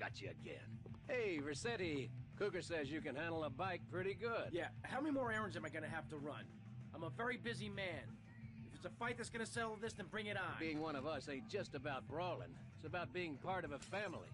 got you again. Hey, Vercetti. Cougar says you can handle a bike pretty good. Yeah, how many more errands am I gonna have to run? I'm a very busy man. If it's a fight that's gonna settle this, then bring it on. Being one of us ain't just about brawling. It's about being part of a family.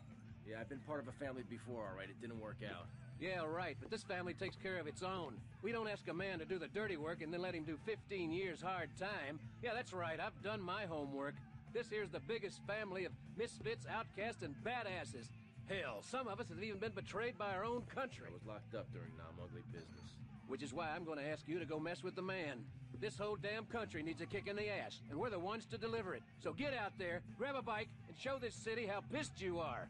Yeah, I've been part of a family before, alright? It didn't work out. Yeah, right, but this family takes care of its own. We don't ask a man to do the dirty work and then let him do 15 years hard time. Yeah, that's right, I've done my homework. This here's the biggest family of misfits, outcasts, and badasses. Hell, some of us have even been betrayed by our own country. I was locked up during non-ugly business. Which is why I'm gonna ask you to go mess with the man. This whole damn country needs a kick in the ass, and we're the ones to deliver it. So get out there, grab a bike, and show this city how pissed you are.